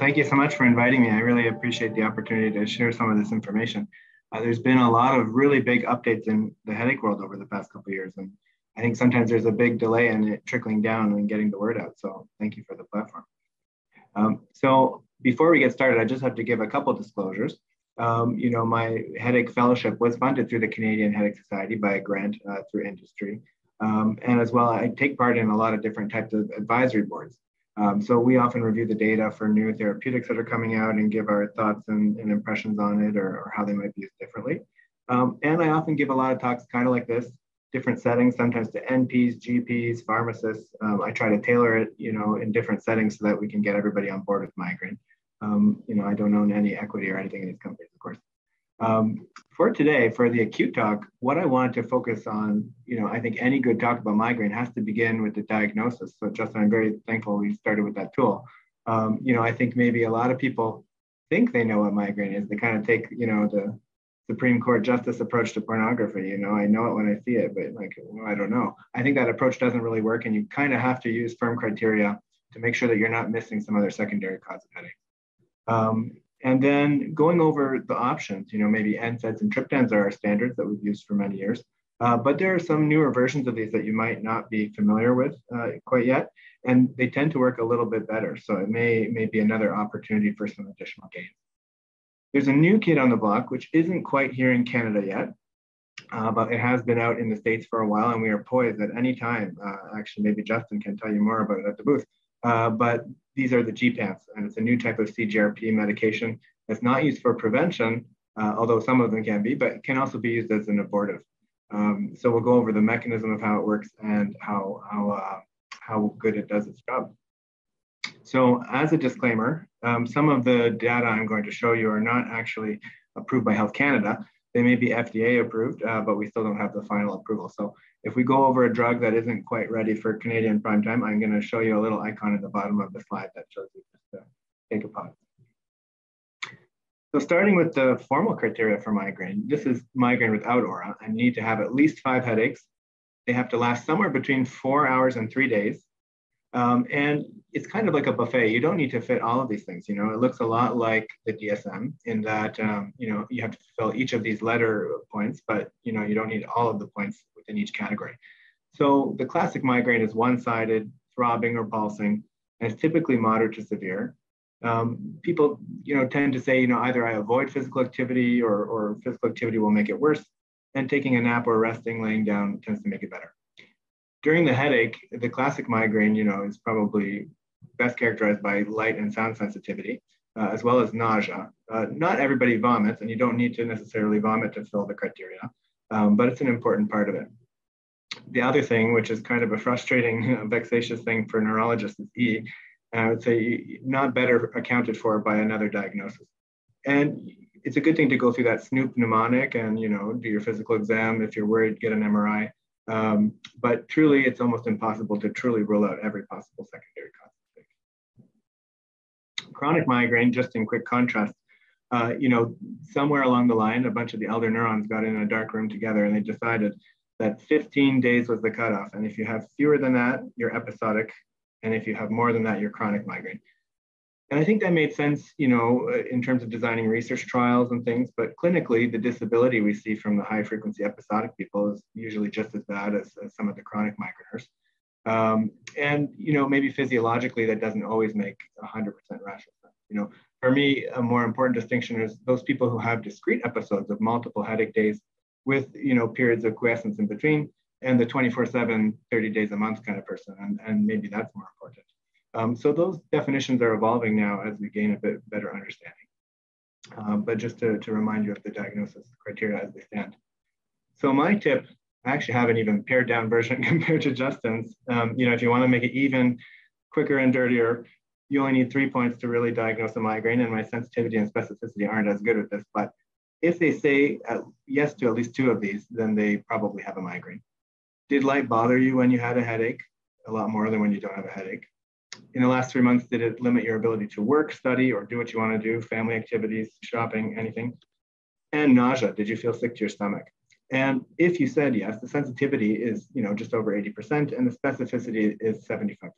thank you so much for inviting me. I really appreciate the opportunity to share some of this information. Uh, there's been a lot of really big updates in the headache world over the past couple years, and I think sometimes there's a big delay in it trickling down and getting the word out. So thank you for the platform. Um, so before we get started, I just have to give a couple disclosures. Um, you know, my headache fellowship was funded through the Canadian Headache Society by a grant uh, through industry. Um, and as well, I take part in a lot of different types of advisory boards. Um, so we often review the data for new therapeutics that are coming out and give our thoughts and, and impressions on it or, or, how they might be used differently. Um, and I often give a lot of talks kind of like this, different settings, sometimes to NPs, GPs, pharmacists. Um, I try to tailor it, you know, in different settings so that we can get everybody on board with migraine. Um, you know, I don't own any equity or anything in these companies, of course. Um, for today, for the acute talk, what I wanted to focus on, you know, I think any good talk about migraine has to begin with the diagnosis. So Justin, I'm very thankful we started with that tool. Um, you know, I think maybe a lot of people think they know what migraine is. They kind of take, you know, the Supreme Court justice approach to pornography. You know, I know it when I see it, but like, well, I don't know. I think that approach doesn't really work, and you kind of have to use firm criteria to make sure that you're not missing some other secondary cause of headache. Um, and then going over the options, you know, maybe NSAIDs and triptans are our standards that we've used for many years. Uh, but there are some newer versions of these that you might not be familiar with uh, quite yet, and they tend to work a little bit better. So it may, may be another opportunity for some additional gains. There's a new kid on the block, which isn't quite here in Canada yet, uh, but it has been out in the States for a while, and we are poised at any time. Uh, actually, maybe Justin can tell you more about it at the booth. Uh, but these are the gepants, and it's a new type of CGRP medication that's not used for prevention, uh, although some of them can be, but can also be used as an abortive. Um, so we'll go over the mechanism of how it works and how, how, uh, how good it does its job. So as a disclaimer, um, some of the data I'm going to show you are not actually approved by Health Canada. They may be FDA approved, uh, but we still don't have the final approval. So if we go over a drug that isn't quite ready for Canadian prime time, I'm going to show you a little icon at the bottom of the slide that shows you just to take a pause. So starting with the formal criteria for migraine, this is migraine without aura I need to have at least five headaches. They have to last somewhere between four hours and three days. Um, and it's kind of like a buffet. You don't need to fit all of these things. You know, it looks a lot like the DSM in that, um, you know, you have to fill each of these letter points, but, you know, you don't need all of the points within each category. So the classic migraine is one-sided, throbbing or pulsing, and it's typically moderate to severe. Um, people, you know, tend to say, you know, either I avoid physical activity or, or physical activity will make it worse, and taking a nap or resting, laying down tends to make it better during the headache, the classic migraine, you know, is probably best characterized by light and sound sensitivity, uh, as well as nausea. Uh, not everybody vomits, and you don't need to necessarily vomit to fill the criteria, um, but it's an important part of it. The other thing, which is kind of a frustrating, vexatious thing for neurologists, is E. I would say not better accounted for by another diagnosis. And it's a good thing to go through that SNOOP mnemonic and you know do your physical exam. If you're worried, get an MRI. Um, but truly, it's almost impossible to truly rule out every possible secondary cause. Chronic migraine, just in quick contrast, uh, you know, somewhere along the line, a bunch of the elder neurons got in a dark room together and they decided that 15 days was the cutoff. And if you have fewer than that, you're episodic. And if you have more than that, you're chronic migraine. And I think that made sense, you know, uh, in terms of designing research trials and things. But clinically, the disability we see from the high frequency episodic people is usually just as bad as, as some of the chronic migraineurs. Um, and, you know, maybe physiologically, that doesn't always make 100% rational sense. You know, for me, a more important distinction is those people who have discrete episodes of multiple headache days with, you know, periods of quiescence in between and the 24 7, 30 days a month kind of person. And, and maybe that's more important. Um, so those definitions are evolving now as we gain a bit better understanding. Um, but just to, to remind you of the diagnosis criteria as they stand. So my tip, I actually have an even pared down version compared to Justin's. Um, you know, if you want to make it even quicker and dirtier, you only need three points to really diagnose a migraine, and my sensitivity and specificity aren't as good with this. But if they say yes to at least two of these, then they probably have a migraine. Did light bother you when you had a headache? A lot more than when you don't have a headache in the last three months, did it limit your ability to work, study, or do what you want to do, family activities, shopping, anything? And nausea, did you feel sick to your stomach? And if you said yes, the sensitivity is, you know, just over 80% and the specificity is 75%.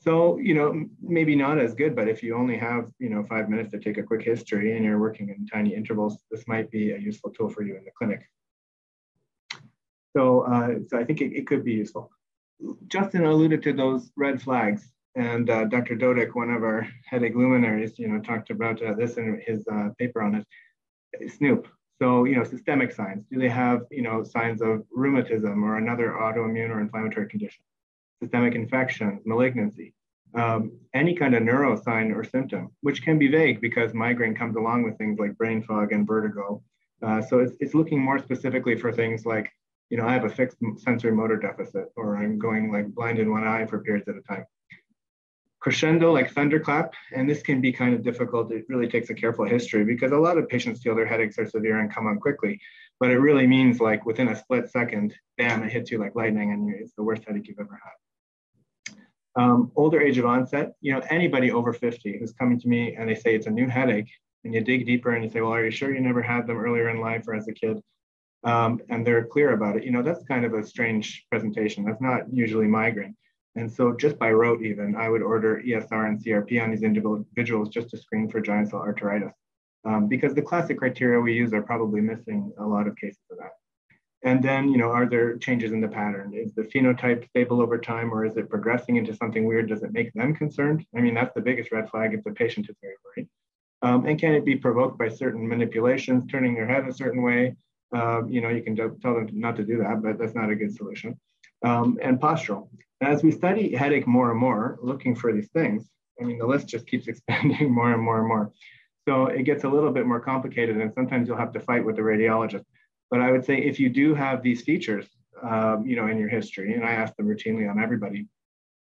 So, you know, maybe not as good, but if you only have, you know, five minutes to take a quick history and you're working in tiny intervals, this might be a useful tool for you in the clinic. So, uh, so I think it, it, could be useful. Justin alluded to those red flags, and uh, Dr. Dodick, one of our headache luminaries, you know, talked about uh, this in his uh, paper on it. Snoop. So, you know, systemic signs. Do they have, you know, signs of rheumatism or another autoimmune or inflammatory condition? systemic infection, malignancy, um, any kind of neuro sign or symptom, which can be vague because migraine comes along with things like brain fog and vertigo. Uh, so it's, it's looking more specifically for things like, you know, I have a fixed sensory motor deficit, or I'm going like blind in one eye for periods at a time. Crescendo, like thunderclap, and this can be kind of difficult. It really takes a careful history because a lot of patients feel their headaches are severe and come on quickly, but it really means like within a split second, bam, it hits you like lightning and it's the worst headache you've ever had um, older age of onset, you know, anybody over 50 who's coming to me and they say it's a new headache, and you dig deeper and you say, well, are you sure you never had them earlier in life or as a kid? Um, and they're clear about it. You know, that's kind of a strange presentation. That's not usually migraine. And so just by rote even, I would order ESR and CRP on these individuals just to screen for giant cell arteritis. Um, because the classic criteria we use are probably missing a lot of cases of that. And then, you know, are there changes in the pattern? Is the phenotype stable over time or is it progressing into something weird? Does it make them concerned? I mean, that's the biggest red flag if the patient is very worried. Um, and can it be provoked by certain manipulations, turning their head a certain way? Uh, you know, you can tell them not to do that, but that's not a good solution. Um, and postural. As we study headache more and more, looking for these things, I mean, the list just keeps expanding more and more and more. So it gets a little bit more complicated, and sometimes you'll have to fight with the radiologist. But I would say if you do have these features, um, you know, in your history, and I ask them routinely on everybody,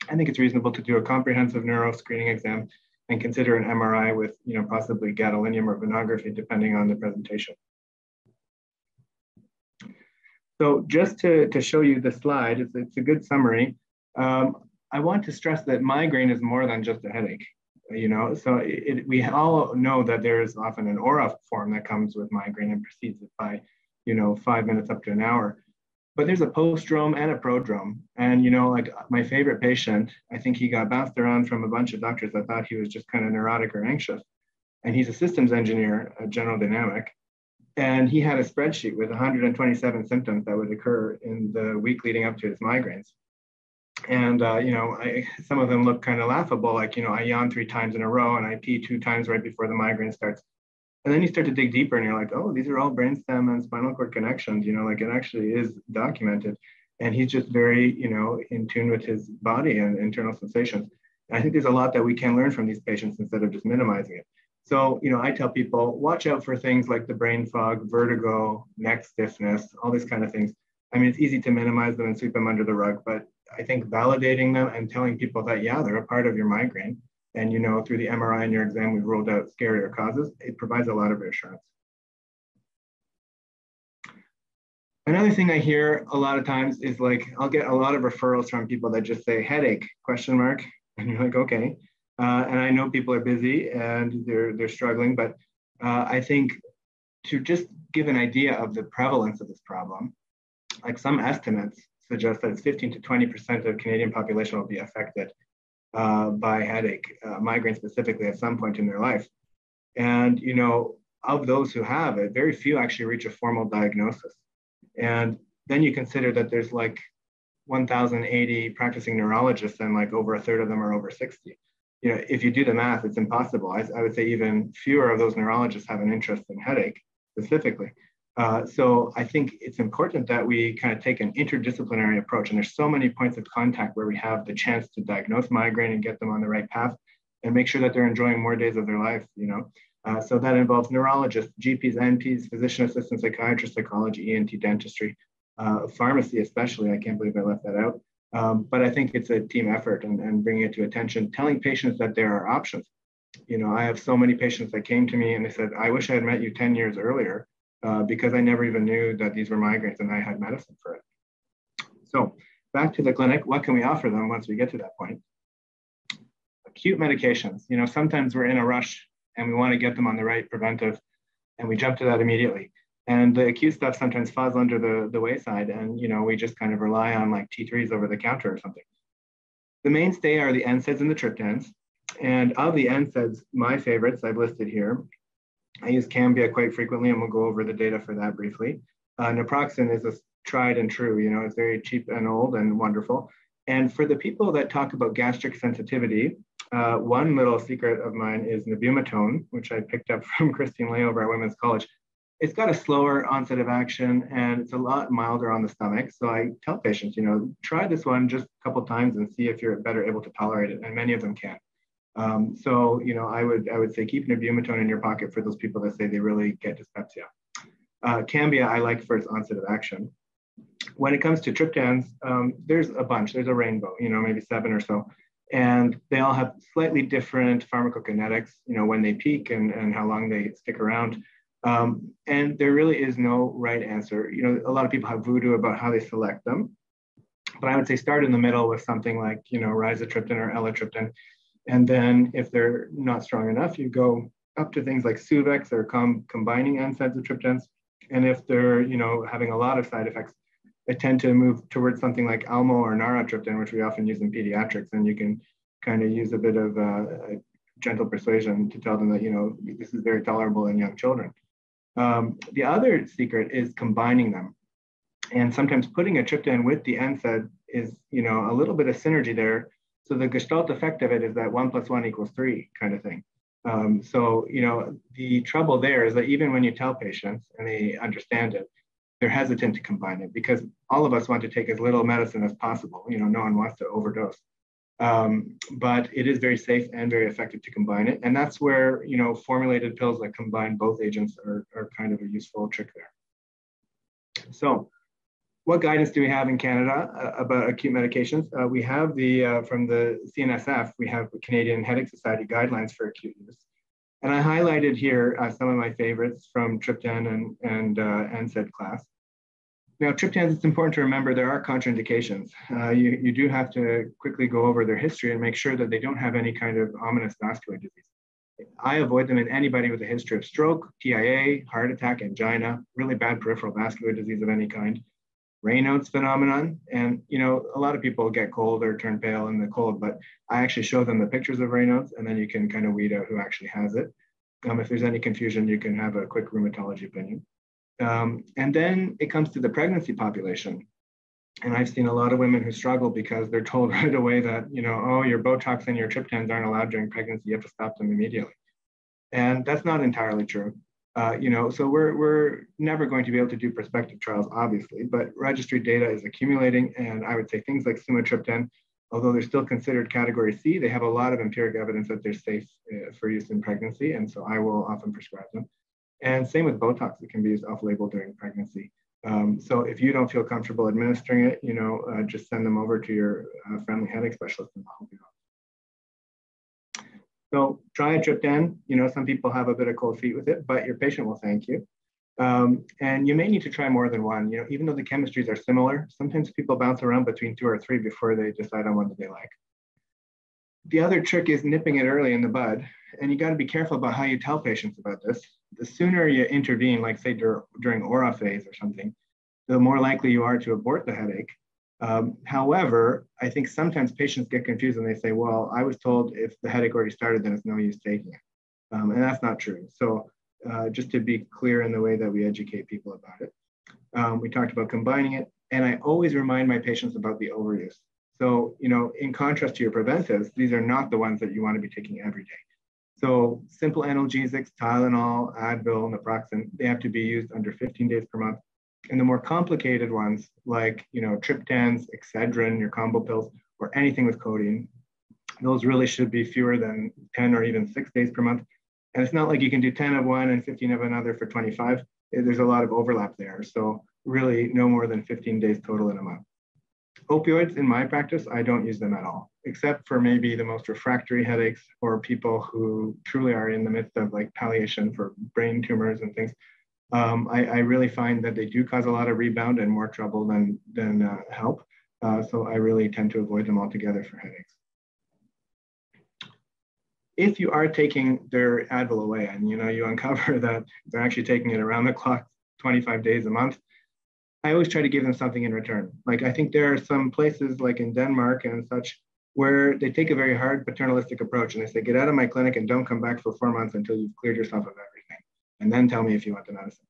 I think it's reasonable to do a comprehensive neuro screening exam and consider an MRI with, you know, possibly gadolinium or venography, depending on the presentation. So just to, to show you the slide, it's, it's a good summary. Um, I want to stress that migraine is more than just a headache. You know, so it, it, we all know that there is often an aura form that comes with migraine and precedes it by you know, five minutes up to an hour. But there's a postdrome and a prodrome. And, you know, like my favorite patient, I think he got bounced around from a bunch of doctors that thought he was just kind of neurotic or anxious. And he's a systems engineer at General Dynamic. And he had a spreadsheet with 127 symptoms that would occur in the week leading up to his migraines. And, uh, you know, I, some of them look kind of laughable, like, you know, I yawn three times in a row and I pee two times right before the migraine starts. And then you start to dig deeper and you're like, oh, these are all brainstem and spinal cord connections, you know, like it actually is documented. And he's just very, you know, in tune with his body and internal sensations. And I think there's a lot that we can learn from these patients instead of just minimizing it. So, you know, I tell people watch out for things like the brain fog, vertigo, neck stiffness, all these kind of things. I mean, it's easy to minimize them and sweep them under the rug, but I think validating them and telling people that, yeah, they're a part of your migraine and you know through the MRI in your exam we've ruled out scarier causes, it provides a lot of reassurance. Another thing I hear a lot of times is like, I'll get a lot of referrals from people that just say headache, question mark. And you're like, okay. Uh, and I know people are busy and they're, they're struggling, but uh, I think to just give an idea of the prevalence of this problem, like some estimates suggest that it's 15 to 20% of Canadian population will be affected uh, by headache, uh, migraine specifically, at some point in their life. And, you know, of those who have it, very few actually reach a formal diagnosis. And then you consider that there's like 1,080 practicing neurologists, and like over a third of them are over 60. You know, if you do the math, it's impossible. I, I would say even fewer of those neurologists have an interest in headache specifically. Uh, so I think it's important that we kind of take an interdisciplinary approach. And there's so many points of contact where we have the chance to diagnose migraine and get them on the right path and make sure that they're enjoying more days of their life, you know. Uh, so that involves neurologists, GPs, NPs, physician assistants, psychiatrists, psychology, ENT, dentistry, uh, pharmacy especially. I can't believe I left that out. Um, but I think it's a team effort and, and bringing it to attention, telling patients that there are options. You know, I have so many patients that came to me and they said, I wish I had met you 10 years earlier uh, because I never even knew that these were migraines and I had medicine for it. So back to the clinic, what can we offer them once we get to that point? Acute medications. You know, sometimes we're in a rush and we want to get them on the right preventive and we jump to that immediately. And the acute stuff sometimes falls under the, the wayside and, you know, we just kind of rely on like T3s over the counter or something. The mainstay are the NSAIDs and the triptans. And of the NSAIDs, my favorites I've listed here. I use Cambia quite frequently, and we'll go over the data for that briefly. Uh, naproxen is a tried and true, you know, it's very cheap and old and wonderful. And for the people that talk about gastric sensitivity, uh, one little secret of mine is nabumetone, which I picked up from Christine Lay over at Women's College. It's got a slower onset of action and it's a lot milder on the stomach. So I tell patients, you know, try this one just a couple times and see if you're better able to tolerate it. And many of them can. Um, so, you know, I would I would say keep an nabumetone in your pocket for those people that say they really get dyspepsia. Uh, Cambia I like for its onset of action. When it comes to triptans, um, there's a bunch. There's a rainbow, you know, maybe seven or so and they all have slightly different pharmacokinetics, you know, when they peak and, and how long they stick around. Um, and there really is no right answer. You know, a lot of people have voodoo about how they select them, but I would say start in the middle with something like, you know, rizatriptan or eletriptan. And then if they're not strong enough, you go up to things like Suvexx or com- combining NSAIDs with triptans. And if they're, you know, having a lot of side effects, I tend to move towards something like Almo or Naratriptan, which we often use in pediatrics, and you can kind of use a bit of uh, gentle persuasion to tell them that you know this is very tolerable in young children. Um, the other secret is combining them, and sometimes putting a triptan with the NSAID is you know a little bit of synergy there. So the gestalt effect of it is that one plus one equals three kind of thing. Um, so you know the trouble there is that even when you tell patients and they understand it, they're hesitant to combine it because all of us want to take as little medicine as possible. You know, no one wants to overdose. Um, but it is very safe and very effective to combine it. And that's where, you know, formulated pills that combine both agents are, are kind of a useful trick there. So what guidance do we have in Canada uh, about acute medications? Uh, we have the, uh, from the CNSF, we have the Canadian Headache Society guidelines for acute use. And I highlighted here uh, some of my favorites from triptan and, and uh, NSAID class. Now, triptans, it's important to remember there are contraindications. Uh, you, you do have to quickly go over their history and make sure that they don't have any kind of ominous vascular disease. I avoid them in anybody with a history of stroke, TIA, heart attack, angina, really bad peripheral vascular disease of any kind, Raynaud's phenomenon. And, you know, a lot of people get cold or turn pale in the cold, but I actually show them the pictures of Raynaud's and then you can kind of weed out who actually has it. Um, if there's any confusion, you can have a quick rheumatology opinion. Um, and then it comes to the pregnancy population. And I've seen a lot of women who struggle because they're told right away that, you know, oh, your Botox and your triptans aren't allowed during pregnancy. You have to stop them immediately. And that's not entirely true. Uh, you know, so we're, we're never going to be able to do prospective trials, obviously, but registry data is accumulating. And I would say things like sumatriptan, although they're still considered category C, they have a lot of empiric evidence that they're safe uh, for use in pregnancy. And so I will often prescribe them. And same with Botox, it can be used off-label during pregnancy. Um, so if you don't feel comfortable administering it, you know, uh, just send them over to your uh, friendly headache specialist and help you out. So try a triptan. You know, some people have a bit of cold feet with it, but your patient will thank you. Um, and you may need to try more than one. You know, even though the chemistries are similar, sometimes people bounce around between two or three before they decide on one that they like. The other trick is nipping it early in the bud. And you got to be careful about how you tell patients about this. The sooner you intervene, like say dur during aura phase or something, the more likely you are to abort the headache. Um, however, I think sometimes patients get confused and they say, well, I was told if the headache already started, then it's no use taking it. Um, and that's not true. So uh, just to be clear in the way that we educate people about it. Um, we talked about combining it. And I always remind my patients about the overuse. So, you know, in contrast to your preventives, these are not the ones that you want to be taking every day. So simple analgesics, Tylenol, Advil, naproxen, they have to be used under 15 days per month and the more complicated ones, like you know triptans, Excedrin, your combo pills, or anything with codeine, those really should be fewer than 10 or even six days per month. And it's not like you can do 10 of one and 15 of another for 25. There's a lot of overlap there. So really no more than 15 days total in a month. Opioids, in my practice, I don't use them at all, except for maybe the most refractory headaches or people who truly are in the midst of like palliation for brain tumors and things um, I, I, really find that they do cause a lot of rebound and more trouble than, than uh, help. Uh, so I really tend to avoid them altogether for headaches. If you are taking their Advil away and you know you uncover that they're actually taking it around the clock 25 days a month, I always try to give them something in return. Like I think there are some places like in Denmark and such where they take a very hard paternalistic approach and they say, get out of my clinic and don't come back for four months until you've cleared yourself of everything. And then tell me if you want the medicine.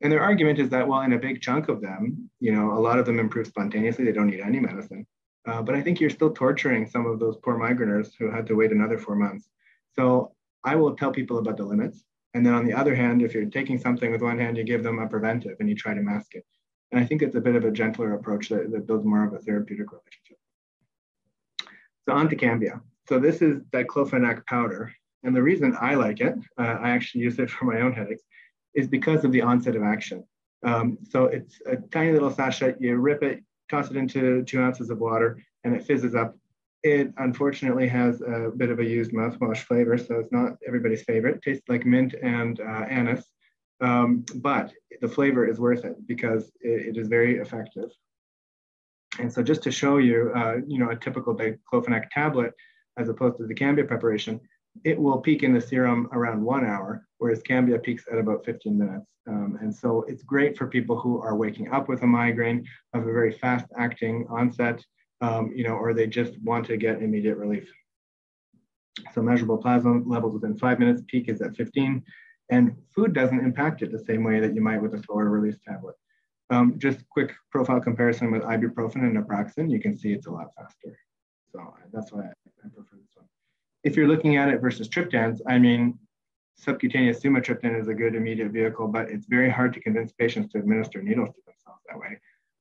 And their argument is that, well, in a big chunk of them, you know, a lot of them improve spontaneously. They don't need any medicine. Uh, but I think you're still torturing some of those poor migraineurs who had to wait another four months. So I will tell people about the limits. And then on the other hand, if you're taking something with one hand, you give them a preventive and you try to mask it. And I think it's a bit of a gentler approach that, that builds more of a therapeutic relationship. So on to Cambia. So this is diclofenac powder. And the reason I like it, uh, I actually use it for my own headaches, is because of the onset of action. Um, so it's a tiny little sachet, you rip it, toss it into two ounces of water, and it fizzes up. It unfortunately has a bit of a used mouthwash flavor, so it's not everybody's favorite. It tastes like mint and uh, anise, um, but the flavor is worth it because it, it is very effective. And so just to show you, uh, you know, a typical diclofenac tablet, as opposed to the Cambia preparation, it will peak in the serum around one hour, whereas Cambia peaks at about 15 minutes. Um, and so it's great for people who are waking up with a migraine, of a very fast acting onset, um, you know, or they just want to get immediate relief. So measurable plasma levels within five minutes, peak is at 15, and food doesn't impact it the same way that you might with a slower release tablet. Um, just quick profile comparison with ibuprofen and naproxen, you can see it's a lot faster. So that's why I, I prefer this one. If you're looking at it versus triptans, I mean, subcutaneous sumatriptan is a good immediate vehicle, but it's very hard to convince patients to administer needles to themselves that way.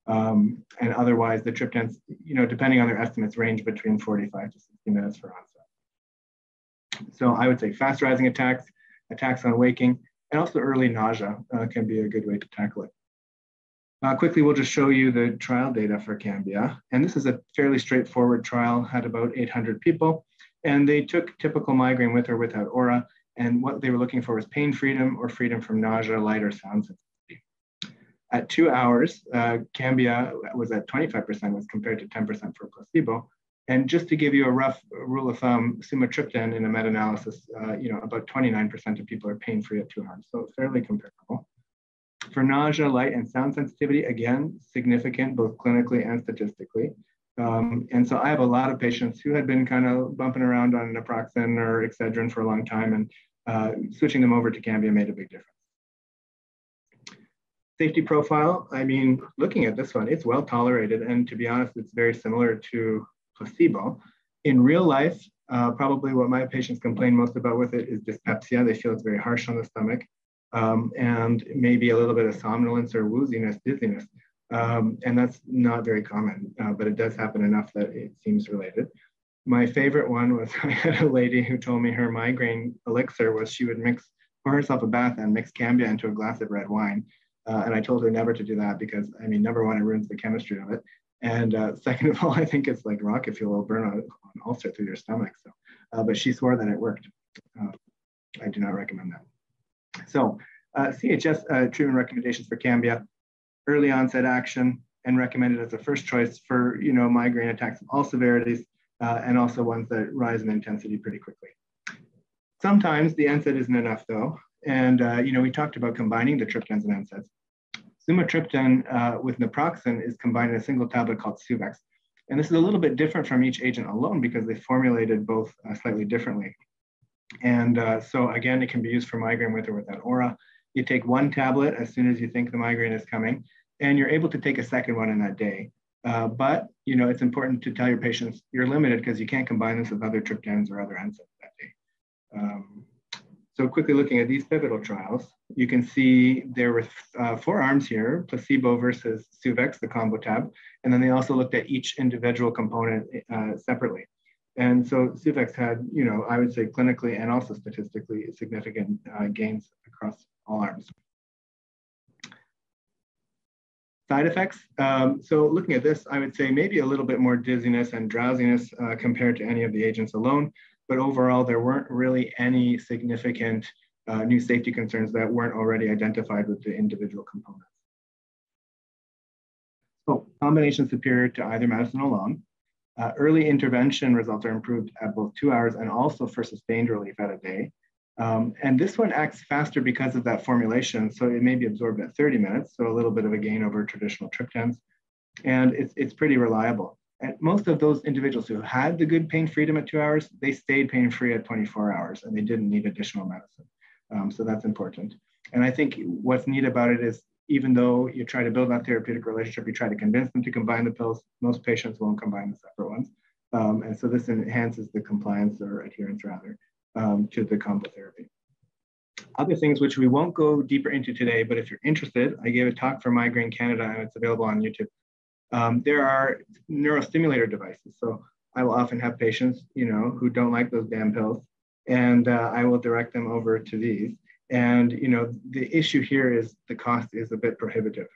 Um, and otherwise, the triptans, you know, depending on their estimates, range between 45 to 60 minutes for onset. So I would say fast rising attacks, attacks on waking, and also early nausea uh, can be a good way to tackle it. Uh, quickly, we'll just show you the trial data for Cambia. And this is a fairly straightforward trial, had about 800 people. And they took typical migraine with or without aura. And what they were looking for was pain freedom or freedom from nausea, light, or sound sensitivity. At two hours, uh, Cambia was at 25% as compared to 10% for placebo. And just to give you a rough rule of thumb, sumatriptan in a meta-analysis, uh, you know, about 29% of people are pain-free at two hours, so fairly comparable. For nausea, light, and sound sensitivity, again, significant both clinically and statistically. Um, and so I have a lot of patients who had been kind of bumping around on naproxen or Excedrin for a long time, and uh, switching them over to Cambia made a big difference. Safety profile, I mean, looking at this one, it's well tolerated, and to be honest, it's very similar to placebo. In real life, uh, probably what my patients complain most about with it is dyspepsia. They feel it's very harsh on the stomach um, and maybe a little bit of somnolence or wooziness, dizziness. Um, and that's not very common, uh, but it does happen enough that it seems related. My favorite one was I had a lady who told me her migraine elixir was she would mix, pour herself a bath and mix Cambia into a glass of red wine. Uh, and I told her never to do that because, I mean, number one, it ruins the chemistry of it. And uh, second of all, I think it's like rocket fuel will burn an ulcer through your stomach. So, uh, but she swore that it worked. Uh, I do not recommend that. So uh, CHS uh, treatment recommendations for Cambia, early onset action and recommended as a first choice for you know migraine attacks of all severities uh, and also ones that rise in intensity pretty quickly. Sometimes the NSAID isn't enough though. And you know we talked about combining the triptans and NSAIDs. Sumatriptan uh, with naproxen is combined in a single tablet called Suvexx. And this is a little bit different from each agent alone because they formulated both uh, slightly differently. And uh, so again, it can be used for migraine with or without aura. You take one tablet as soon as you think the migraine is coming, and you're able to take a second one in that day. Uh, but you know it's important to tell your patients you're limited because you can't combine this with other triptans or other NSAIDs that day. Um, so quickly looking at these pivotal trials, you can see there were uh, four arms here, placebo versus Suvexx, the combo tab, and then they also looked at each individual component uh, separately. And so Suvexx had, you know, I would say clinically and also statistically significant uh, gains across all arms. Side effects. Um, so looking at this, I would say maybe a little bit more dizziness and drowsiness uh, compared to any of the agents alone, but overall there weren't really any significant uh, new safety concerns that weren't already identified with the individual components. So combination superior to either medicine alone. Uh, early intervention results are improved at both two hours and also for sustained relief at a day. Um, and this one acts faster because of that formulation. So it may be absorbed at 30 minutes, so a little bit of a gain over traditional triptans. And it's, it's pretty reliable. And most of those individuals who had the good pain freedom at two hours, they stayed pain free at 24 hours and they didn't need additional medicine. Um, so that's important. And I think what's neat about it is even though you try to build that therapeutic relationship, you try to convince them to combine the pills, most patients won't combine the separate ones. Um, and so this enhances the compliance or adherence rather um, to the combo therapy. Other things which we won't go deeper into today, but if you're interested, I gave a talk for Migraine Canada and it's available on YouTube. Um, there are neurostimulator devices. So I will often have patients, you know, who don't like those damn pills, and uh, I will direct them over to these. And you know, the issue here is the cost is a bit prohibitive.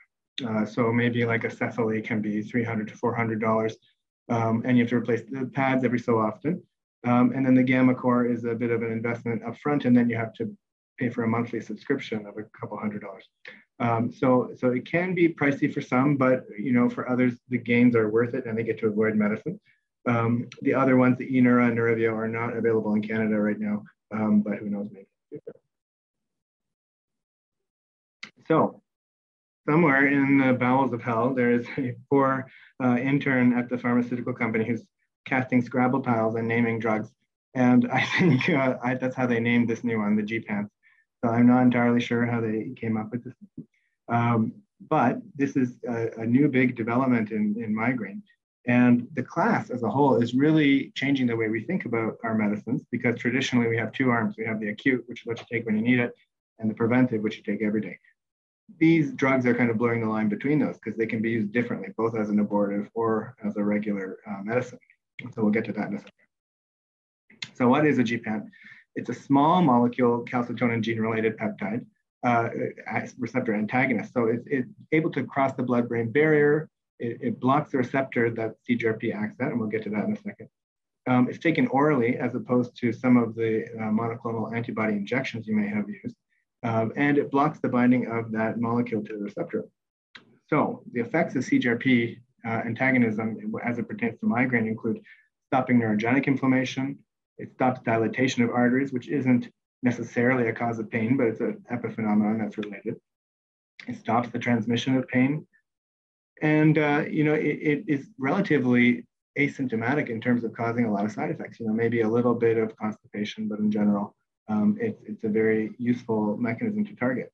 Uh, so maybe like a Cefaly can be 300 to 400 dollars, um, and you have to replace the pads every so often. Um, and then the gammaCore is a bit of an investment upfront, and then you have to pay for a monthly subscription of a couple hundred dollars. Um, so, so it can be pricey for some, but you know, for others, the gains are worth it, and they get to avoid medicine. Um, the other ones, the eNeura and Nerivio, are not available in Canada right now, um, but who knows, maybe. So, somewhere in the bowels of hell, there is a poor uh, intern at the pharmaceutical company who's casting Scrabble tiles and naming drugs. And I think uh, I, that's how they named this new one, the Gepants. So I'm not entirely sure how they came up with this. Um, but this is a, a, new big development in, in migraine. And the class as a whole is really changing the way we think about our medicines because traditionally we have two arms. We have the acute, which is what you take when you need it, and the preventive, which you take every day. These drugs are kind of blurring the line between those because they can be used differently, both as an abortive or as a regular uh, medicine. So we'll get to that in a second. So what is a gepant? It's a small molecule calcitonin gene-related peptide uh, receptor antagonist. So it's, it's, able to cross the blood-brain barrier. It, it, blocks the receptor that CGRP acts at, and we'll get to that in a second. Um, it's taken orally as opposed to some of the uh, monoclonal antibody injections you may have used. Um, and it blocks the binding of that molecule to the receptor. So the effects of CGRP uh, antagonism as it pertains to migraine include stopping neurogenic inflammation, it stops dilatation of arteries, which isn't necessarily a cause of pain, but it's an epiphenomenon that's related. It stops the transmission of pain. And, uh, you know, it, it is relatively asymptomatic in terms of causing a lot of side effects. You know, maybe a little bit of constipation, but in general, um, it's, it's a very useful mechanism to target.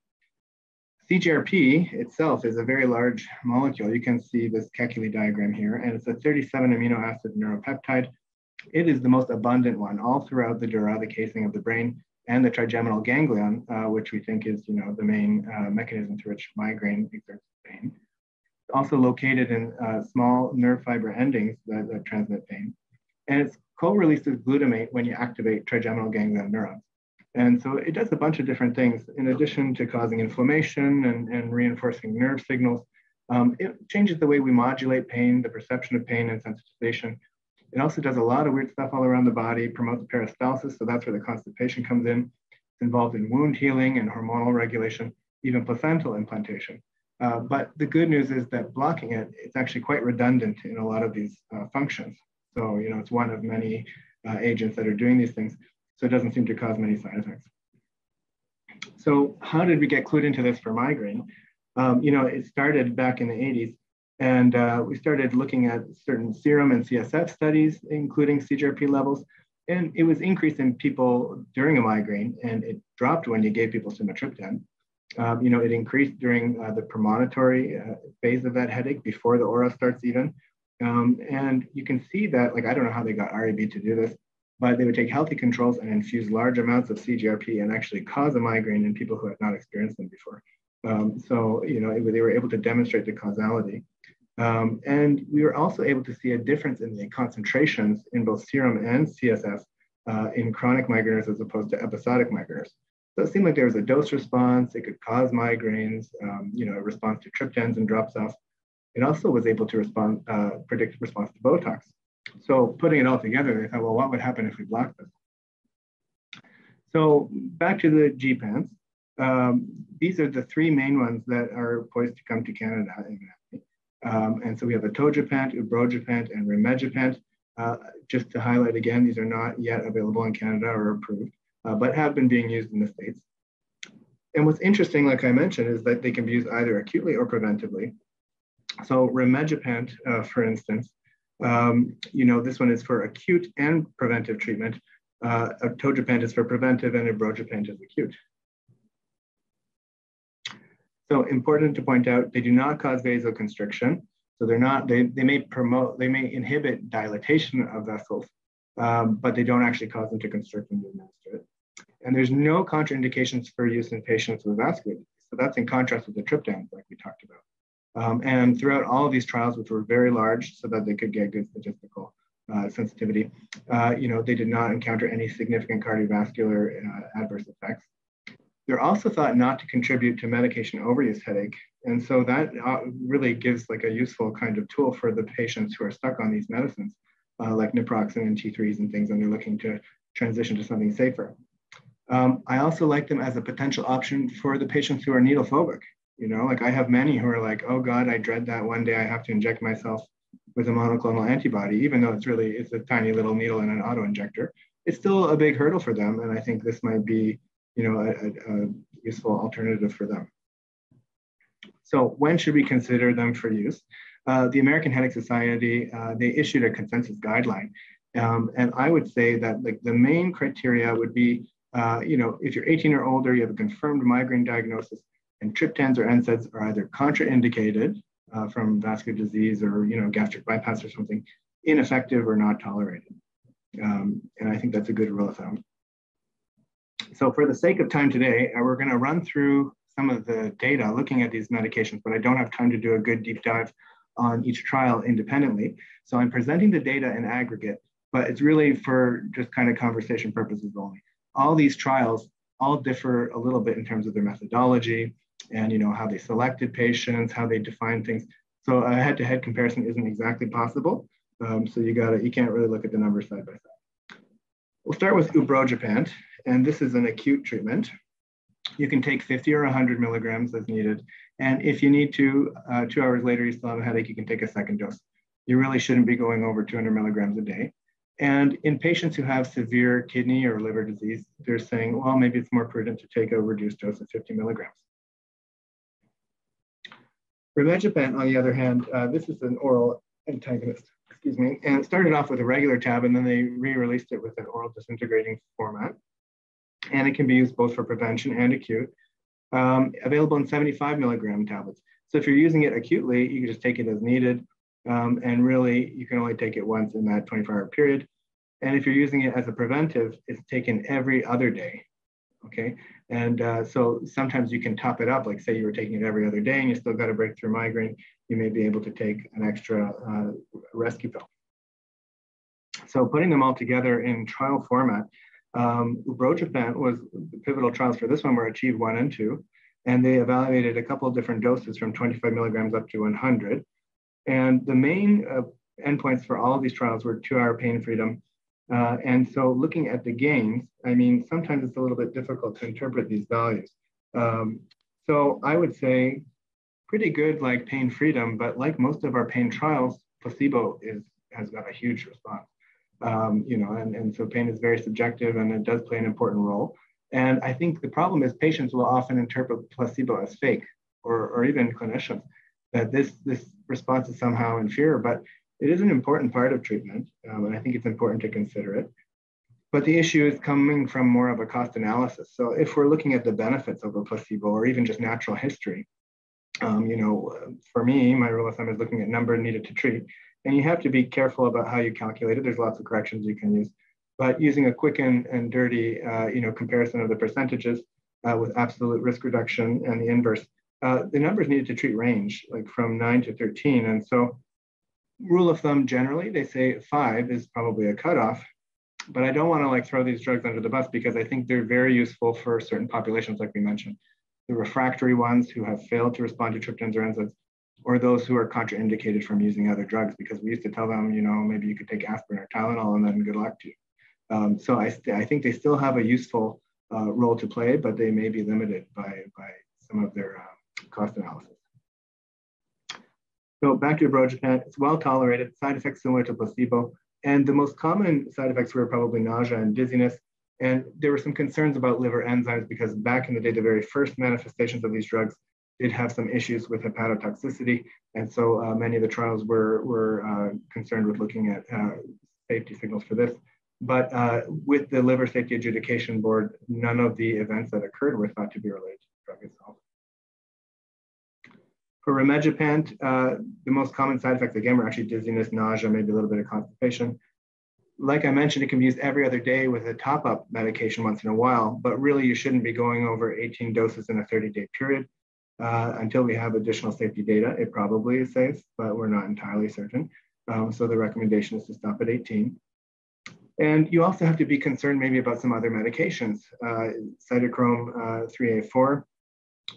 CGRP itself is a very large molecule. You can see this Kekule diagram here, and it's a 37 amino acid neuropeptide it is the most abundant one all throughout the dura, the casing of the brain, and the trigeminal ganglion, uh, which we think is, you know, the main uh, mechanism through which migraine exerts pain. Also located in uh, small nerve fiber endings that, that transmit pain. And it's co-releases glutamate when you activate trigeminal ganglion neurons. And so it does a bunch of different things. In addition to causing inflammation and, and reinforcing nerve signals, um, it changes the way we modulate pain, the perception of pain and sensitization, it also does a lot of weird stuff all around the body, promotes peristalsis, so that's where the constipation comes in. It's involved in wound healing and hormonal regulation, even placental implantation. Uh, but the good news is that blocking it, it's actually quite redundant in a lot of these uh, functions. So, you know, it's one of many uh, agents that are doing these things. So it doesn't seem to cause many side effects. So how did we get clued into this for migraine? Um, you know, it started back in the 80s and uh, we started looking at certain serum and CSF studies, including CGRP levels. And it was increased in people during a migraine, and it dropped when you gave people sumatriptan. Um, you know, it increased during uh, the premonitory uh, phase of that headache before the aura starts even. Um, and you can see that, like, I don't know how they got REB to do this, but they would take healthy controls and infuse large amounts of CGRP and actually cause a migraine in people who had not experienced them before. Um, so, you know, it, they were able to demonstrate the causality. Um, and we were also able to see a difference in the concentrations in both serum and CSF uh, in chronic migraineurs as opposed to episodic migraineurs. So it seemed like there was a dose response. It could cause migraines, um, you know, a response to triptans and drops off. It also was able to respond, uh, predict response to Botox. So putting it all together, they thought, well, what would happen if we blocked this? So back to the Gepants. Um, these are the three main ones that are poised to come to Canada um, and so we have atogepant, ubrogepant, and rimegepant. Uh, just to highlight again, these are not yet available in Canada or approved, uh, but have been being used in the States. And what's interesting, like I mentioned, is that they can be used either acutely or preventively. So rimegepant, uh, for instance, Um, you know, this one is for acute and preventive treatment. Uh, atogepant is for preventive and ubrogepant is acute. So important to point out, they do not cause vasoconstriction. So they're not, they, they may promote, they may inhibit dilatation of vessels, um, but they don't actually cause them to constrict when administer it. And there's no contraindications for use in patients with vascular disease. So that's in contrast with the triptans like we talked about. Um, and throughout all of these trials, which were very large so that they could get good statistical uh, sensitivity, uh, you know, they did not encounter any significant cardiovascular uh, adverse effects. They're also thought not to contribute to medication overuse headache. And so that uh, really gives like a useful kind of tool for the patients who are stuck on these medicines, uh, like naproxen and T3s and things, and they're looking to transition to something safer. Um, I also like them as a potential option for the patients who are needle phobic. You know, like I have many who are like, oh God, I dread that one day I have to inject myself with a monoclonal antibody, even though it's really, it's a tiny little needle in an auto injector. It's still a big hurdle for them. And I think this might be, you know, a, a useful alternative for them. So when should we consider them for use? Uh, the American Headache Society, uh, they issued a consensus guideline. Um, and I would say that like the main criteria would be, uh, you know, if you're 18 or older, you have a confirmed migraine diagnosis, and triptans or NSAIDs are either contraindicated uh, from vascular disease or you know gastric bypass or something, ineffective or not tolerated. Um, and I think that's a good rule of thumb. So for the sake of time today, uh, we're going to run through some of the data looking at these medications, but I don't have time to do a good deep dive on each trial independently. So I'm presenting the data in aggregate, but it's really for just kind of conversation purposes only. All these trials all differ a little bit in terms of their methodology, and you know how they selected patients, how they define things. So a head-to-head comparison isn't exactly possible. Um, so you gotta you can't really look at the numbers side by side. We'll start with ubrogepant, and this is an acute treatment. You can take 50 or 100 milligrams as needed. And if you need to, uh, two hours later, you still have a headache, you can take a second dose. You really shouldn't be going over 200 milligrams a day. And in patients who have severe kidney or liver disease, they're saying, well, maybe it's more prudent to take a reduced dose of 50 milligrams. Rimegepant, on the other hand, uh, this is an oral antagonist, excuse me, and it started off with a regular tab and then they re-released it with an oral disintegrating format. And it can be used both for prevention and acute. Um, available in 75 milligram tablets. So if you're using it acutely, you can just take it as needed. Um, and really, you can only take it once in that 24 hour period. And if you're using it as a preventive, it's taken every other day. Okay. And uh, so sometimes you can top it up, like say you were taking it every other day and you still got a breakthrough migraine, you may be able to take an extra uh, rescue pill. So putting them all together in trial format, um, was the pivotal trials for this one were achieved one and two, and they evaluated a couple of different doses from 25 milligrams up to 100. And the main uh, endpoints for all of these trials were two hour pain freedom, uh, and so looking at the gains, I mean, sometimes it's a little bit difficult to interpret these values. Um, so I would say pretty good like pain freedom, but like most of our pain trials, placebo is has got a huge response. Um, you know, and, and so pain is very subjective and it does play an important role. And I think the problem is patients will often interpret placebo as fake or, or even clinicians that this, this response is somehow inferior, but it is an important part of treatment, um, and I think it's important to consider it. But the issue is coming from more of a cost analysis. So if we're looking at the benefits of a placebo or even just natural history, um, you know, for me, my rule of thumb is looking at number needed to treat. And you have to be careful about how you calculate it. There's lots of corrections you can use. But using a quick and, and dirty, uh, you know, comparison of the percentages uh, with absolute risk reduction and the inverse, uh, the numbers needed to treat range like from 9 to 13. And so rule of thumb generally, they say five is probably a cutoff, but I don't want to like throw these drugs under the bus because I think they're very useful for certain populations, like we mentioned, the refractory ones who have failed to respond to triptans or NSAIDs, or those who are contraindicated from using other drugs because we used to tell them, you know, maybe you could take aspirin or Tylenol and then good luck to you. Um, so I, I think they still have a useful uh, role to play, but they may be limited by, by some of their uh, cost analysis. So back to ubrogepant, it's well tolerated, side effects similar to placebo. And the most common side effects were probably nausea and dizziness. And there were some concerns about liver enzymes because back in the day, the very first manifestations of these drugs, did have some issues with hepatotoxicity. And so uh, many of the trials were, were uh, concerned with looking at uh, safety signals for this. But uh, with the Liver Safety Adjudication Board, none of the events that occurred were thought to be related to drug itself. For rimegepant, uh, the most common side effects, again, were actually dizziness, nausea, maybe a little bit of constipation. Like I mentioned, it can be used every other day with a top-up medication once in a while, but really you shouldn't be going over 18 doses in a 30-day period. Uh, until we have additional safety data, it probably is safe, but we're not entirely certain. Um, so the recommendation is to stop at 18. And you also have to be concerned maybe about some other medications. Uh, cytochrome uh, 3A4,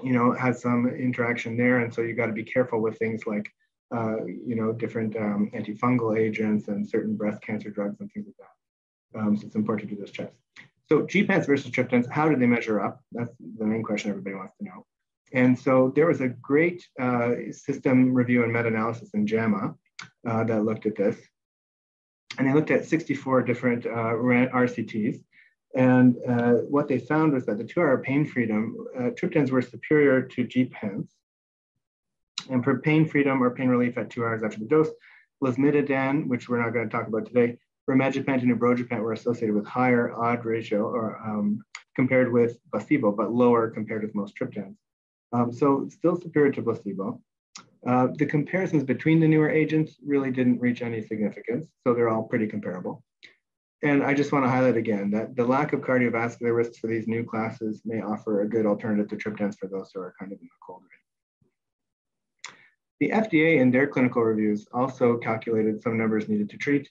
you know, has some interaction there. And so you got to be careful with things like, uh, you know, different um, antifungal agents and certain breast cancer drugs and things like that. Um, so it's important to do those checks. So gepants versus triptans, how do they measure up? That's the main question everybody wants to know. And so there was a great uh, system review and meta-analysis in JAMA uh, that looked at this. And they looked at 64 different uh, RCTs. And uh, what they found was that the two-hour pain freedom, uh, triptans were superior to gepants. And for pain freedom or pain relief at two hours after the dose, lasmiditan, which we're not going to talk about today, rimegepant and ubrogepant were associated with higher odd ratio or um, compared with placebo, but lower compared with most triptans. Um, so still superior to placebo. Uh, the comparisons between the newer agents really didn't reach any significance, so they're all pretty comparable. And I just want to highlight again that the lack of cardiovascular risks for these new classes may offer a good alternative to triptans for those who are kind of in the cold range. The FDA in their clinical reviews also calculated some numbers needed to treat.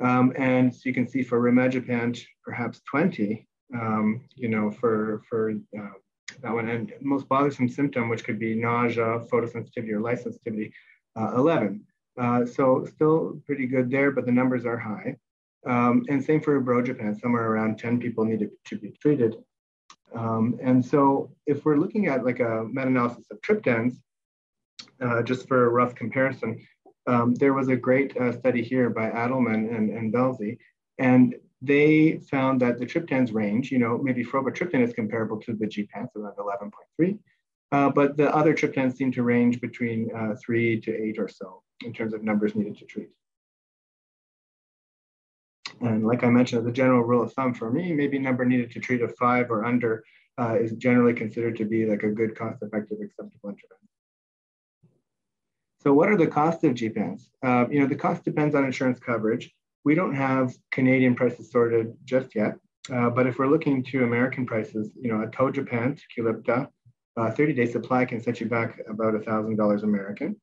Um, and so you can see for rimegepant, perhaps 20, um, you know, for, for uh, that one. And most bothersome symptom, which could be nausea, photosensitivity, or light sensitivity, uh, 11. Uh, so still pretty good there, but the numbers are high. Um, and same for ubrogepant, somewhere around 10 people needed to be treated. Um, and so if we're looking at like a meta-analysis of triptans, uh, just for a rough comparison, um, there was a great uh, study here by Adelman and, and Belsey, and they found that the triptans range, you know, maybe frovatriptan is comparable to the gepants, around 11.3, uh, but the other triptans seem to range between uh, three to eight or so in terms of numbers needed to treat. And like I mentioned, a general rule of thumb for me, maybe number needed to treat of five or under uh, is generally considered to be like a good cost-effective acceptable intervention. So what are the costs of gepants? Uh, you know, the cost depends on insurance coverage. We don't have Canadian prices sorted just yet, uh, but if we're looking to American prices, you know, a atogepant, Qulipta, 30-day uh, supply can set you back about $1,000 American.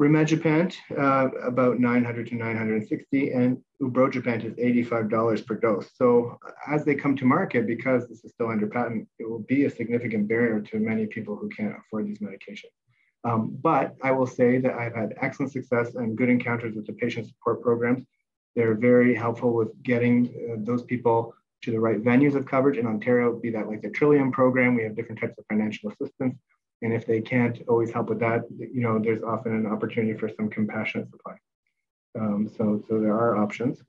Rimegepant, uh, about 900 to 960, and ubrogepant is $85 per dose. So as they come to market, because this is still under patent, it will be a significant barrier to many people who can't afford these medications. Um, but I will say that I've had excellent success and good encounters with the patient support programs they're very helpful with getting uh, those people to the right venues of coverage in Ontario, be that like the Trillium program, we have different types of financial assistance. And if they can't always help with that, you know, there's often an opportunity for some compassionate supply. Um, so, so there are options.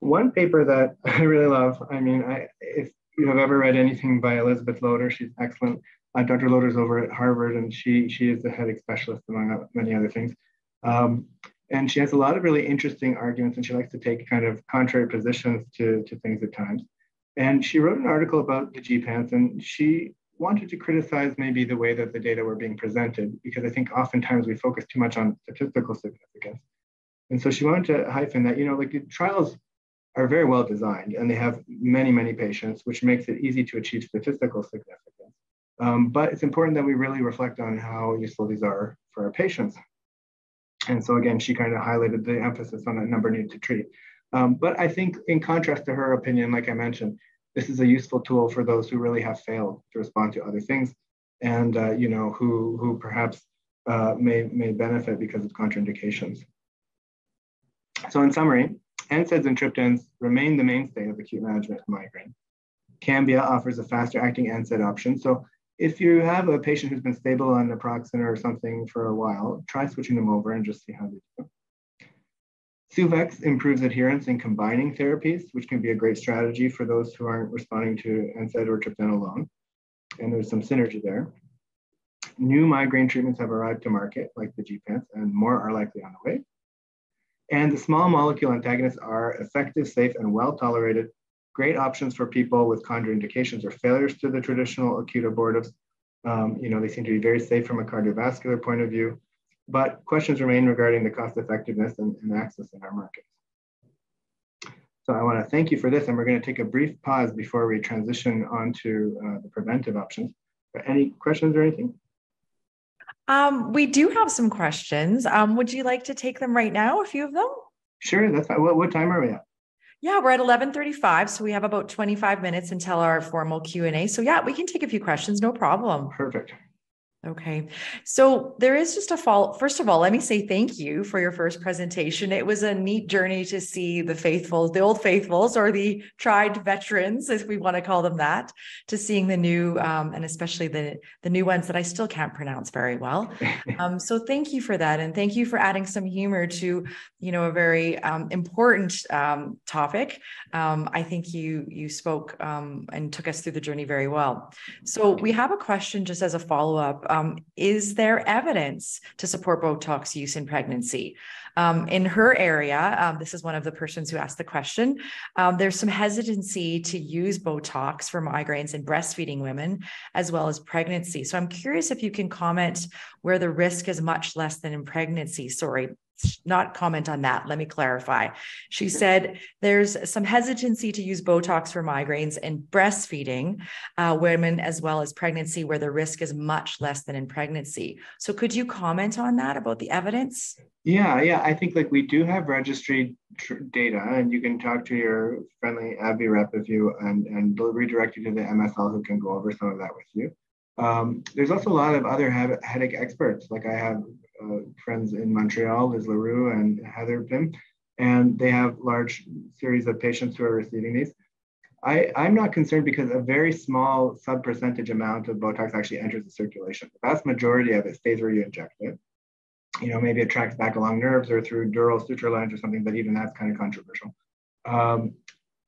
One paper that I really love, I mean, I, if you have ever read anything by Elizabeth Loder, she's excellent. Uh, Dr. Loder's over at Harvard and she, she is the headache specialist among many other things. Um, and she has a lot of really interesting arguments and she likes to take kind of contrary positions to, to things at times. And she wrote an article about the gepants and she wanted to criticize maybe the way that the data were being presented because I think oftentimes we focus too much on statistical significance. And so she wanted to hyphen that, you know, like trials are very well designed and they have many, many patients, which makes it easy to achieve statistical significance. Um, but it's important that we really reflect on how useful these are for our patients. And so again, she kind of highlighted the emphasis on that number needed to treat. Um, but I think in contrast to her opinion, like I mentioned, this is a useful tool for those who really have failed to respond to other things and uh, you know who who perhaps uh, may may benefit because of contraindications. So in summary, NSAIDs and triptans remain the mainstay of acute management of migraine. Cambia offers a faster acting NSAID option. So if you have a patient who's been stable on naproxen or something for a while, try switching them over and just see how they do. Suvexx improves adherence in combining therapies, which can be a great strategy for those who aren't responding to NSAID or triptan alone. And there's some synergy there. New migraine treatments have arrived to market, like the Gepants, and more are likely on the way. And the small molecule antagonists are effective, safe, and well tolerated. Great options for people with contraindications or failures to the traditional acute abortives. Um, you know, they seem to be very safe from a cardiovascular point of view, but questions remain regarding the cost effectiveness and, and access in our markets. So I want to thank you for this, and we're going to take a brief pause before we transition on to uh, the preventive options. But Any questions or anything? Um, we do have some questions. Um, would you like to take them right now? A few of them? Sure, that's fine. What, what time are we at? Yeah, we're at 11:35, so we have about 25 minutes until our formal Q&A. So yeah, we can take a few questions, no problem. Perfect. Okay. So there is just a fall. First of all, let me say thank you for your first presentation. It was a neat journey to see the faithfuls, the old faithfuls, or the tried veterans, if we want to call them that, to seeing the new um, and especially the the new ones that I still can't pronounce very well. Um, so thank you for that, and thank you for adding some humor to you know a very um, important um, topic. Um, I think you you spoke um, and took us through the journey very well. So we have a question just as a follow up um, is there evidence to support Botox use in pregnancy? Um, in her area, um, this is one of the persons who asked the question, um, there's some hesitancy to use Botox for migraines in breastfeeding women as well as pregnancy. So I'm curious if you can comment where the risk is much less than in pregnancy. Sorry, not comment on that. Let me clarify. She said there's some hesitancy to use Botox for migraines in breastfeeding uh, women as well as pregnancy, where the risk is much less than in pregnancy. So, could you comment on that about the evidence? Yeah, yeah. I think like we do have registry tr- data, and you can talk to your friendly AbbVie rep if you and and they'll redirect you to the MSL who can go over some of that with you. Um, there's also a lot of other headache experts. Like I have friends in Montreal, Liz Leroux and Heather Pim, and they have large series of patients who are receiving these. I, I'm not concerned because a very small sub percentage amount of Botox actually enters the circulation. The vast majority of it stays where you inject it. You know, maybe it tracks back along nerves or through dural suture lines or something, but even that's kind of controversial. Um,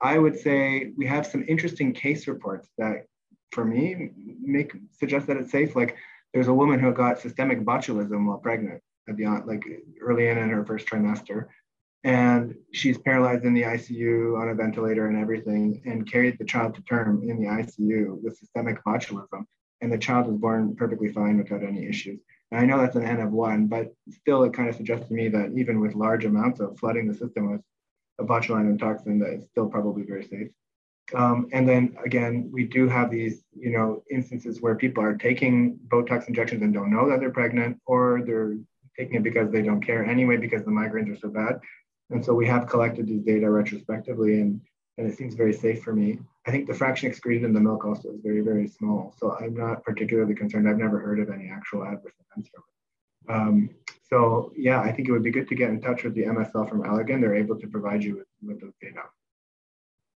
I would say we have some interesting case reports that, for me, make suggest that it's safe. Like there's a woman who got systemic botulism while pregnant at the like early in, in her first trimester and she's paralyzed in the ICU on a ventilator and everything, and carried the child to term in the ICU with systemic botulism. And the child was born perfectly fine without any issues. And I know that's an N of one, but still, it kind of suggests to me that even with large amounts of flooding the system with a botulinum toxin, that it's still probably very safe. Um, and then again, we do have these, you know, instances where people are taking Botox injections and don't know that they're pregnant, or they're taking it because they don't care anyway because the migraines are so bad. And so we have collected these data retrospectively, and, and it seems very safe for me. I think the fraction excreted in the milk also is very, very small. So I'm not particularly concerned. I've never heard of any actual adverse events from it. Um, so yeah, I think it would be good to get in touch with the MSL from Allergan. They're able to provide you with, with those data.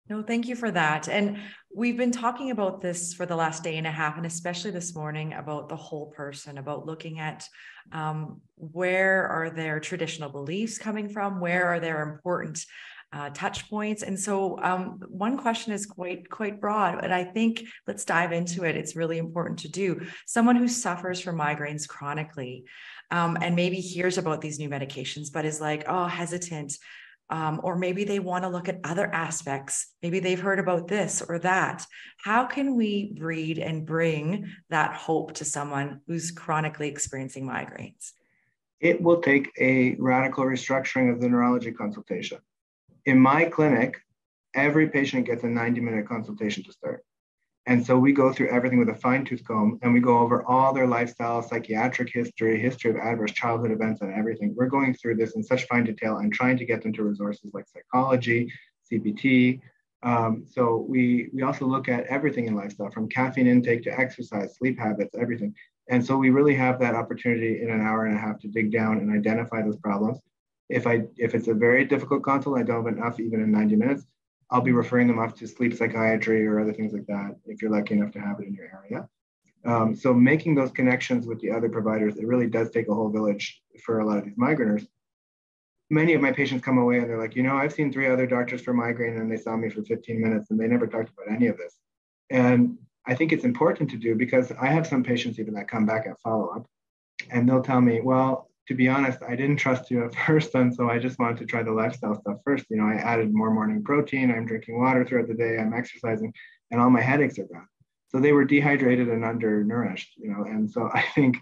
No, thank you for that. And we've been talking about this for the last day and a half, and especially this morning about the whole person, about looking at um, where are their traditional beliefs coming from, where are their important uh, touch points. And so, um, one question is quite quite broad, and I think let's dive into it. It's really important to do. Someone who suffers from migraines chronically, um, and maybe hears about these new medications, but is like, oh, hesitant um, or maybe they want to look at other aspects. Maybe they've heard about this or that. How can we breed and bring that hope to someone who's chronically experiencing migraines? It will take a radical restructuring of the neurology consultation. In my clinic, every patient gets a 90 minute consultation to start. And so we go through everything with a fine tooth comb and we go over all their lifestyle, psychiatric history, history of adverse childhood events, and everything. We're going through this in such fine detail and trying to get them to resources like psychology, CBT. Um, so we, we also look at everything in lifestyle from caffeine intake to exercise, sleep habits, everything. And so we really have that opportunity in an hour and a half to dig down and identify those problems. If I if it's a very difficult consult, I don't have enough even in 90 minutes. I'll be referring them off to sleep psychiatry or other things like that if you're lucky enough to have it in your area. Um, so making those connections with the other providers, it really does take a whole village for a lot of these migraineurs. Many of my patients come away and they're like, you know, I've seen three other doctors for migraine and they saw me for 15 minutes and they never talked about any of this. And I think it's important to do because I have some patients even that come back at follow up and they'll tell me, well, to be honest, I didn't trust you at first. And so I just wanted to try the lifestyle stuff first. You know, I added more morning protein, I'm drinking water throughout the day, I'm exercising, and all my headaches are gone. So they were dehydrated and undernourished, you know. And so I think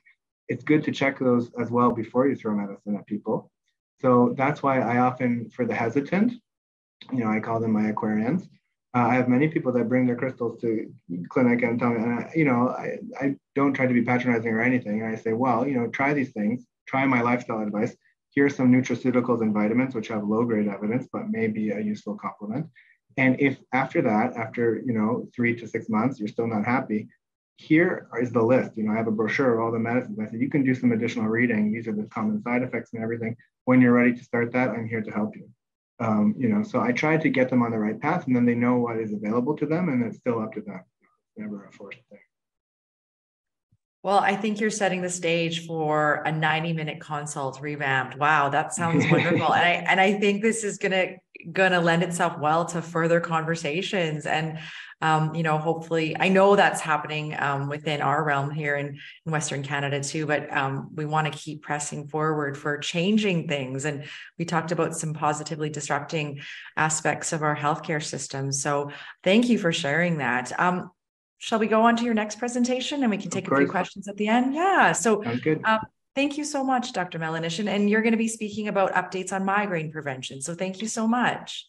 it's good to check those as well before you throw medicine at people. So that's why I often, for the hesitant, you know, I call them my Aquarians. Uh, I have many people that bring their crystals to clinic and tell me, and I, you know, I, I don't try to be patronizing or anything. And I say, well, you know, try these things, try my lifestyle advice. Here are some nutraceuticals and vitamins, which have low grade evidence, but may be a useful complement. And if after that, after, you know, three to six months, you're still not happy, here is the list. You know, I have a brochure of all the medicines. I said, you can do some additional reading. These are the common side effects and everything. When you're ready to start that, I'm here to help you. Um, you know, so I try to get them on the right path and then they know what is available to them and it's still up to them. It's never a forced thing. Well, I think you're setting the stage for a 90 minute consult revamped. Wow, that sounds wonderful. and I and I think this is gonna gonna lend itself well to further conversations. And um, you know, hopefully, I know that's happening um, within our realm here in, in Western Canada too, but um, we want to keep pressing forward for changing things. And we talked about some positively disrupting aspects of our healthcare system. So thank you for sharing that. Shall we go on to your next presentation and we can take a few questions at the end? Yeah. So um, thank you so much, Dr. Melinyshyn. And you're going to be speaking about updates on migraine prevention. So thank you so much.